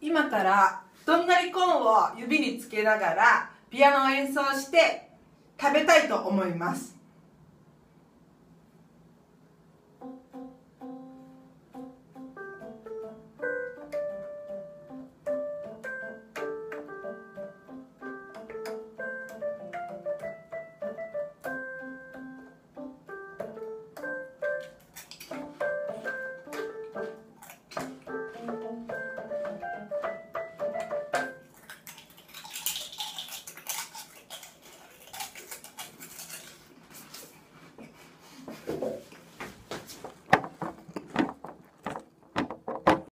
今からどんなりコーンを指につけながらピアノを演奏して食べたいと思います。